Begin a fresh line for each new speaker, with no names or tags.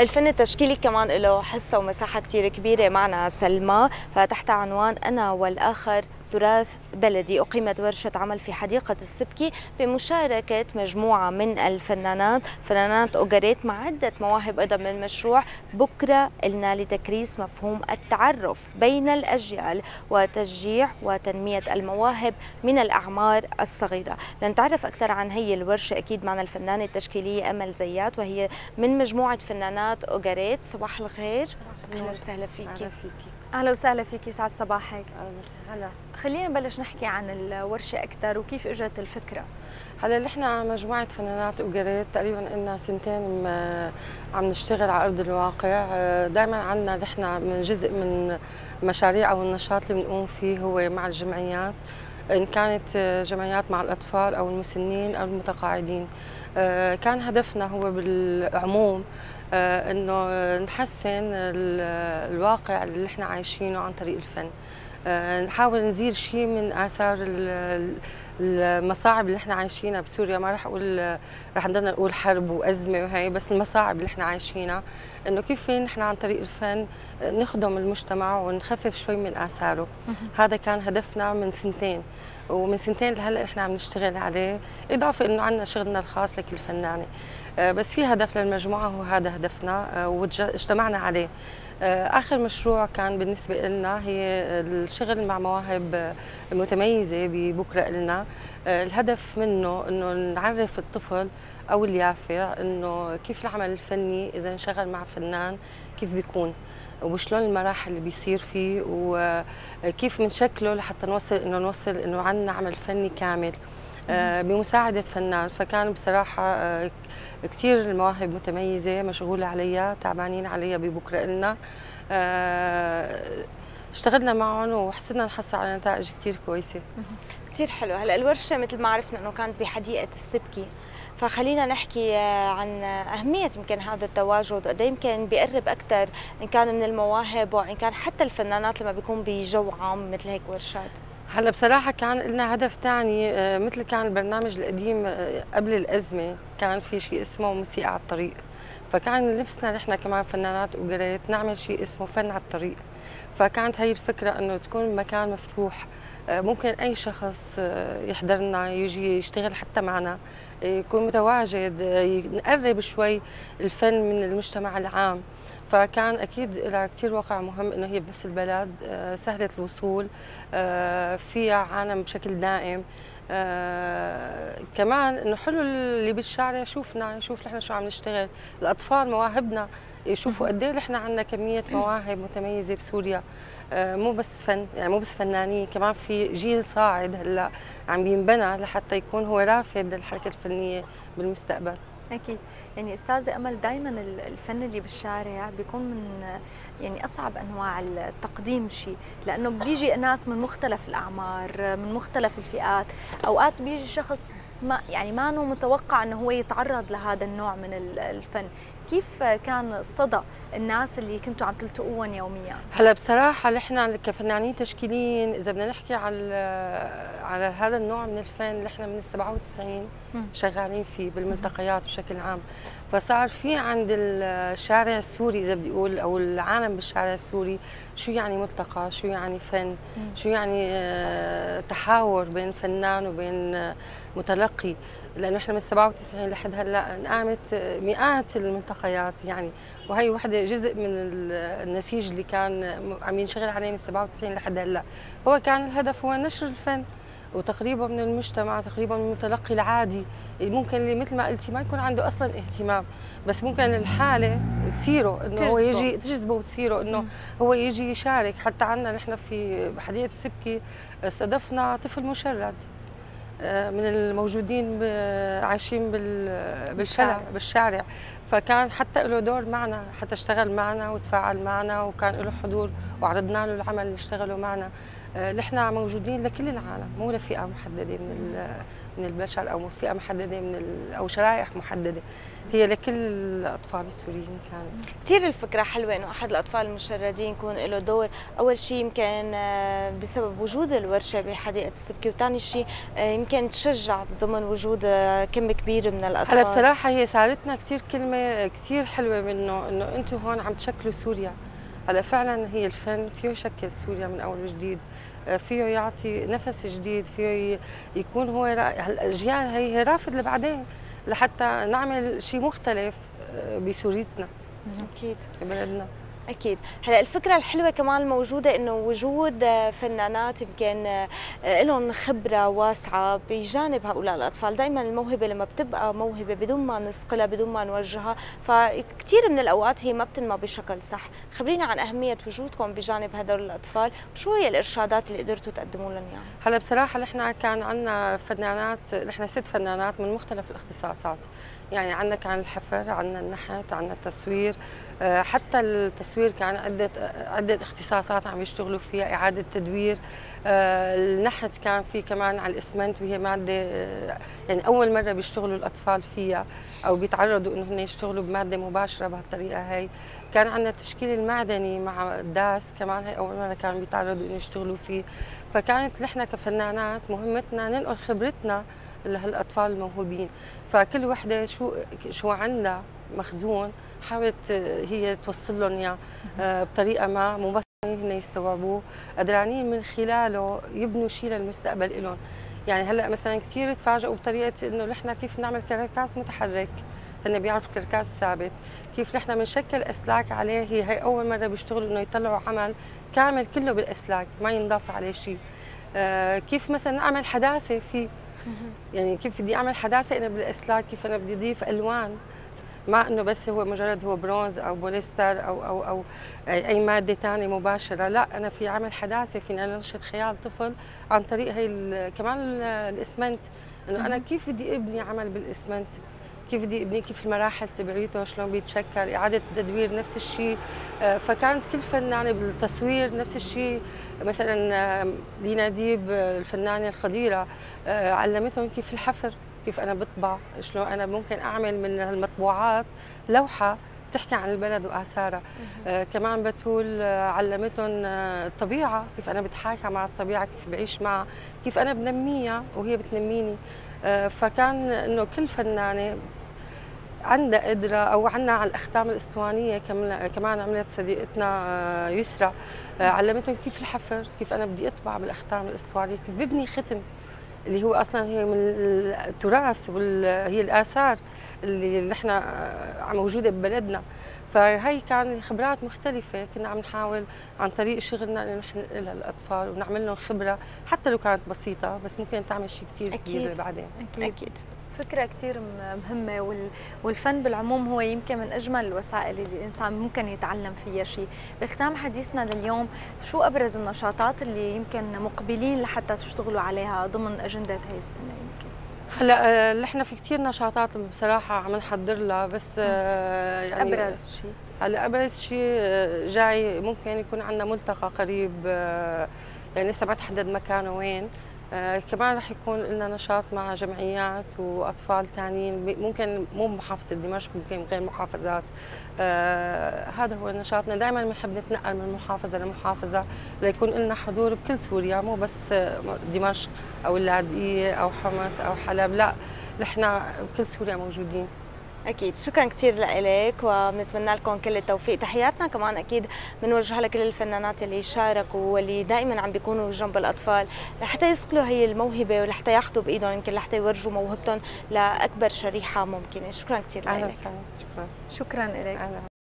الفن التشكيلي كمان له حصة ومساحة كتير كبيرة معنا سلمى. فتحت عنوان أنا والآخر. تراث بلدي. أقيمت ورشة عمل في حديقة السبكي بمشاركة مجموعة من الفنانات. فنانات أوغاريت مع عدة مواهب أيضا من المشروع. بكرة إلنا لتكريس مفهوم التعرف بين الأجيال وتشجيع وتنمية المواهب من الأعمار الصغيرة. لنتعرف أكثر عن هي الورشة أكيد معنا الفنانة التشكيلية أمل زيات وهي من مجموعة فنانات أوغاريت صباح الخير. أهلا وسهلا فيكي.
أهلا وسهلا فيكي. سعد صباحك.
هلا.
خلينا نبلش نحكي عن الورشة أكثر وكيف اجت الفكرة.
هلا نحن مجموعة فنانات وقريت تقريبا لنا سنتين عم نشتغل على أرض الواقع. دائما عندنا نحن من جزء من مشاريع أو النشاط اللي بنقوم فيه هو مع الجمعيات. إن كانت جمعيات مع الأطفال أو المسنين أو المتقاعدين. كان هدفنا هو بالعموم آه، إنه نحسن الواقع اللي إحنا عايشينه عن طريق الفن. آه، نحاول نزيل شيء من آثار المصاعب اللي إحنا عايشينها بسوريا. ما رح أقول رح نضلنا نقول حرب وأزمة وهي بس المصاعب اللي إحنا عايشينها إنه كيف نحن عن طريق الفن نخدم المجتمع ونخفف شوي من آثاره. هذا كان هدفنا من سنتين ومن سنتين لهلأ إحنا عم نشتغل عليه إضافة إنه عندنا شغلنا الخاص لكل فنانه آه، بس في هدف للمجموعة هو هذا هدفنا آه، واجتمعنا عليه. آه، آخر مشروع كان بالنسبة لنا هي الشغل مع مواهب متميزة ببكرة لنا الهدف منه إنه نعرف الطفل أو اليافع إنه كيف العمل الفني إذا انشغل مع فنان كيف بيكون وشلون المراحل اللي بيصير فيه وكيف بنشكله لحتى نوصل إنه نوصل إنه عندنا عمل فني كامل. آه، بمساعدة فنان. فكان بصراحة آه، كثير المواهب متميزة مشغولة عليها تعبانين عليها ببكرة إلنا. آه، اشتغلنا معهم وحسنا نحصل على نتائج كثير كويسة.
كثير حلو. هلأ الورشة مثل ما عرفنا إنه كانت بحديقة السبكي. فخلينا نحكي عن أهمية يمكن هذا التواجد وقد إيه يمكن بيقرب أكثر إن كان من المواهب وإن كان حتى الفنانات لما بيكون بجو عام مثل هيك ورشات.
هلا بصراحة كان لنا هدف ثاني آه، مثل كان البرنامج القديم آه، قبل الأزمة كان في شيء اسمه موسيقى على الطريق. فكان نفسنا نحن كمان فنانات وقريت نعمل شيء اسمه فن على الطريق. فكانت هي الفكرة إنه تكون مكان مفتوح آه، ممكن أي شخص يحضرنا يجي يشتغل حتى معنا يكون متواجد نقرب شوي الفن من المجتمع العام. فكان أكيد لها كثير واقع مهم إنه هي بنفس البلد آه، سهلة الوصول آه، فيها عالم بشكل دائم آه كمان إنه حلو اللي بالشارع يشوفنا يشوف نحن شو عم نشتغل. الأطفال مواهبنا يشوفوا قد إيه نحن عندنا كمية مواهب متميزة بسوريا. آه مو بس فن يعني مو بس فنانين كمان في جيل صاعد هلأ عم ينبنى لحتى يكون هو رافد للحركة الفنية بالمستقبل.
أكيد. يعني أستاذة أمل دائما الفن اللي بالشارع بيكون من يعني أصعب أنواع التقديم شيء. لأنه بيجي ناس من مختلف الأعمار من مختلف الفئات. أوقات بيجي شخص ما يعني ما أنه متوقع إنه هو يتعرض لهذا النوع من الفن. كيف كان صدى الناس اللي كنتوا عم تلتقوهم يوميا؟
هلا بصراحة نحن كفنانين تشكيليين إذا بدنا نحكي على على هذا النوع من الفن نحن من ال 97 شغالين فيه بالملتقيات بشكل عام. فصار في عند الشارع السوري إذا بدي أقول أو العالم بالشارع السوري شو يعني ملتقى؟ شو يعني فن؟ شو يعني آه، تحاور بين فنان وبين متلقي؟ لأنه إحنا من 97 لحد هلأ قامت مئات الملتقيات يعني. وهي وحدة جزء من النسيج اللي كان عم ينشغل عليه من 97 لحد هلأ. هو كان الهدف هو نشر الفن وتقريبا من المجتمع تقريبا من المتلقي العادي. ممكن اللي مثل ما قلتي ما يكون عنده أصلا اهتمام بس ممكن الحالة تثيره إنه هو يجي تجذبه وتثيره إنه هو يجي يشارك. حتى عندنا نحن في حديقه السبكي استضفنا طفل مشرد. من الموجودين عايشين بالشارع بالشارع فكان حتى له دور معنا حتى اشتغل معنا وتفاعل معنا وكان له حضور وعرضنا له العمل اللي اشتغلوا معنا. آه، نحن موجودين لكل العالم مو لفئة محددة من من البشر أو فئه محددة من ال... أو شرائح محددة. هي لكل الأطفال السوريين كانت.
كثير الفكرة حلوة إنه أحد الأطفال المشردين يكون له دور. أول شيء يمكن آه، بسبب وجود الورشة بحديقة السبكي وثاني شيء آه، يمكن تشجع ضمن وجود آه، كم كبير من الأطفال.
هلا بصراحة هي صارتنا كثير كلمة كثير حلوة منه إنه أنتم هون عم تشكلوا سوريا. هلا فعلا هي الفن فيه يشكل سوريا من أول وجديد فيه يعطي نفس جديد فيه يكون هو الاجيال هي رافد لبعدين لحتى نعمل شيء مختلف آه، بسوريتنا
أكيد.
ببلدنا.
أكيد. هلا الفكرة الحلوة كمان الموجودة إنه وجود فنانات يمكن آه، لهم خبرة واسعة بجانب هؤلاء الأطفال. دائما الموهبة لما بتبقى موهبة بدون ما نسقلها بدون ما نوجهها فكثير من الأوقات هي ما بتنمى بشكل صح. خبرينا عن أهمية وجودكم بجانب هدول الأطفال. وشو هي الإرشادات اللي قدرتوا تقدموا لهم اياها
هلا بصراحة نحن كان عندنا فنانات نحن ست فنانات من مختلف الاختصاصات. يعني عندنا كان الحفر عندنا النحت عندنا التصوير آه، حتى التصوير كان عدة عدة اختصاصات عم يشتغلوا فيها إعادة تدوير. آه، النحت كان في كمان على الإسمنت وهي مادة آه، يعني أول مرة بيشتغلوا الأطفال فيها أو بيتعرضوا إنه هن يشتغلوا بمادة مباشرة بهالطريقة هي كان عندنا التشكيل المعدني مع الداس كمان هي أول مرة كانوا بيتعرضوا إنه يشتغلوا فيه. فكانت نحن كفنانات مهمتنا ننقل خبرتنا لهالاطفال الموهوبين فكل وحدة شو شو عندها مخزون حاولت هي توصل لهم إياه آه، بطريقة ما مبسطه هن يستوعبوه قدرانين من خلاله يبنوا شيء للمستقبل لهم يعني هلأ مثلا كثير تفاجئوا بطريقة إنه نحن كيف نعمل كركاس متحرك؟ هن بيعرفوا كركاس ثابت. كيف نحن بنشكل أسلاك عليه؟ هي هي أول مرة بيشتغلوا إنه يطلعوا عمل كامل كله بالأسلاك ما ينضاف عليه شيء آه كيف مثلا نعمل حداثة فيه يعني كيف بدي أعمل حداثة أنا بالاسلاك كيف أنا بدي أضيف ألوان. ما إنه بس هو مجرد هو برونز أو بوليستر أو أو أو أي مادة ثانية مباشرة. لا أنا في عمل حداثة فيني انشط خيال طفل عن طريق هي كمان الإسمنت. إنه أنا كيف بدي أبني عمل بالإسمنت؟ كيف بدي أبني كيف المراحل تبعيته شلون بيتشكل إعادة تدوير نفس الشيء آه، فكانت كل فنانة بالتصوير نفس الشيء مثلا آه، لينا ديب آه، الفنانة القديره علمتهم كيف الحفر كيف أنا بطبع شلون أنا ممكن أعمل من المطبوعات لوحة. بتحكي عن البلد وآثارها. آه كمان بتول آه علمتهم آه الطبيعه كيف أنا بتحاكى مع الطبيعة كيف بعيش معها كيف أنا بنميها وهي بتنميني. آه فكان إنه كل فنانة عندها قدرة أو عندنا على الأختام الأسطوانية كمان عملت صديقتنا آه، يسرى آه، علمتهم كيف الحفر كيف أنا بدي أطبع بالأختام الأسطوانية كيف ببني ختم اللي هو أصلا هي من التراث وهي الآثار. اللي نحن آه، موجودة ببلدنا فهي كان خبرات مختلفة كنا عم نحاول عن طريق شغلنا إنه نحن ننقلها للأطفال ونعمل لهم خبرة حتى لو كانت بسيطة بس ممكن تعمل شيء كثير كبير بعدين
أكيد. أكيد. فكرة كثير مهمة والفن بالعموم هو يمكن من أجمل الوسائل اللي الإنسان ممكن يتعلم فيها شيء بختام حديثنا لليوم شو أبرز النشاطات اللي يمكن مقبلين لحتى تشتغلوا عليها ضمن أجندة هاي السنة يمكن
هلا آه، نحن في كثير نشاطات بصراحة عم نحضر لها بس آه،
يعني أبرز شيء
هلا أبرز شيء آه، جاي ممكن يكون عندنا ملتقى قريب يعني لسه ما تحدد مكانه وين. آه كمان رح يكون لنا نشاط مع جمعيات وأطفال ثانيين ممكن مو بمحافظه دمشق ممكن غير محافظات. آه هذا هو نشاطنا. دائما بنحب نتنقل من محافظة لمحافظة ليكون لنا حضور بكل سوريا مو بس دمشق أو اللاذقية أو حمص أو حلب. لا نحن بكل سوريا موجودين.
أكيد. شكرا كثير لك وبنتمنى لكم كل التوفيق. تحياتنا كمان أكيد بنوجهها لكل الفنانات اللي شاركوا واللي دائما عم بيكونوا جنب الأطفال لحتى يسقلوا هي الموهبة ولحتى ياخذوا بإيدهم يمكن لحتى يورجوا موهبتهم لأكبر شريحة ممكنة. شكرا كثير لك
شكرا.
شكرا لك